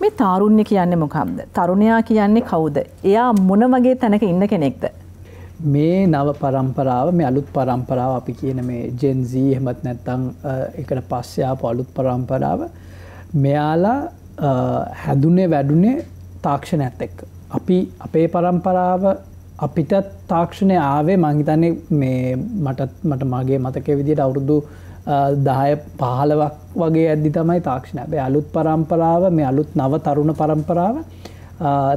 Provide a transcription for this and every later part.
මේ තාරුණ්‍ය කියන්නේ මොකක්ද? තරුණයා කියන්නේ කවුද? එයා මොන වගේ තැනක ඉන්න කෙනෙක්ද? මේ නව පරම්පරාව මේ අලුත් පරම්පරාව අපි කියන මේ ජෙන්සී එහෙමත් නැත්තං එකට පස්සයාප අලුත් පරම්පරාව මෙයාලා හැදුනේ වැඩුනේ තාක්ෂණ ඇත් එක්ක. අපි අපේ පරම්පරාව අපිටත් තාක්ෂණය ආවේ මංහිතන්නේ මේ මටත් මට මගේ මතක විදියට අවුරුදු දාය පහලවක් වගේ ඇද්දි තමයි තාක්ෂණ බේ අලුත් පරම්පරාව මේ අලුත් නව තරුණ පරම්පරාව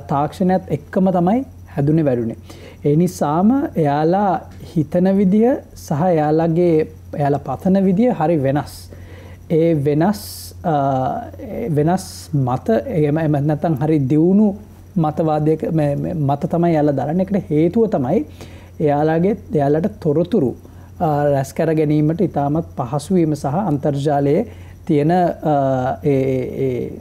තාක්ෂණයත් එක්කම තමයි හැදුනේ වැඩුණේ. ඒ නිසාම එයාලා හිතන විදිය සහ එයාලගේ එයාල පතන විදිය හරි වෙනස්. ඒ වෙනස් වෙනස් මත එම එම නැතන් හරි දියුණු මතවාදයක මත තමයි යාල දරන්න එකට හේතුව තමයි එයාලාගේ එයාලට තොරතුරු රැස්කර ගැනීමට ඉතාමත් පහසුවීම සහ අන්තර්ජාලයේ තියෙන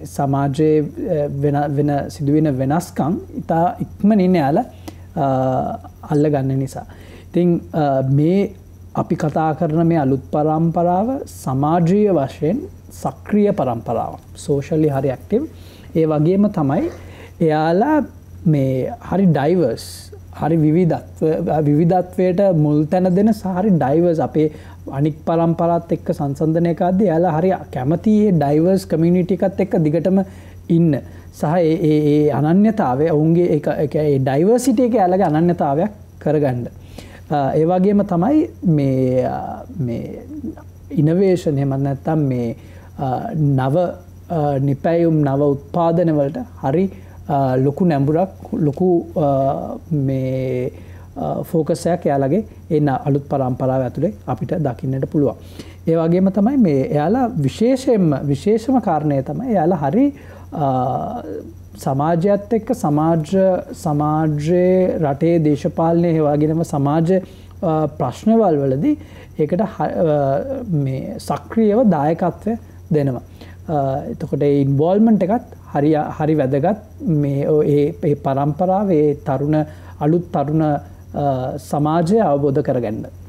සමාජයේ වෙන සිදුවෙන වෙනස්කම් ඉතා ඉක්මනින් යාල අල්ල ගන්න නිසා. ඉතිං මේ අපි කතා කරන මේ අලුත් පරම්පරාව සමාජීය වශයෙන් සක්‍රිය පරම්පරාව සෝෂල්ලි හරි ඇක්ටව් ඒ වගේම තමයි එයාලා මේ හරි ඩයිවර්ස් හරි විවිධත්වයට මුල් තැන දෙන සහරි ඩයිවර්ස් අපේ අනික් පරම්පරත් එක්ක සංසන්ධනයකක්ද යාලා හරි කැමතියේ ඩයිවර්ස් කමියනිටිකත් එක්ක දිගටම ඉන්න සහ ඒ අනන්‍යතාවය ඔවුන්ගේ ඒ ඩයිවර්සිටිය එක ඇලග අනන්‍යතාවයක් කරගණ්ඩ. ඒවාගේම තමයි මේ ඉනවේෂන් හෙමත් නැත්තම් මේ නව නිපැයුම් නව උත්පාදනවලට හරි ලොකු නැඹුරක් ලොකු මේ ෆෝකසයක් එයාලගේ එන්න අලුත් පරම්පරාව ඇතුළේ අපිට දකින්නට පුළුවන්. ඒ වගේම තමයි මේ එයාලා විශේෂයෙන්ම විශේෂම කාරණය තමයි එයාලා හරි සමාජයත් එක්ක සමාජ සමාජයේ රටේ දේශපාලනය හෙවාගෙනම සමාජ ප්‍රශ්නවල් වලදී ඒකට සක්‍රියව දායකත්වය දෙනවා. එතකොට ඉන්වෝල්මන්ට් එකත් හරි හරි වැදගත් මේ ඒ පරම්පරාවේ තරුණ අලුත් තරුණ සමාජය අවබෝධ කරගන්න.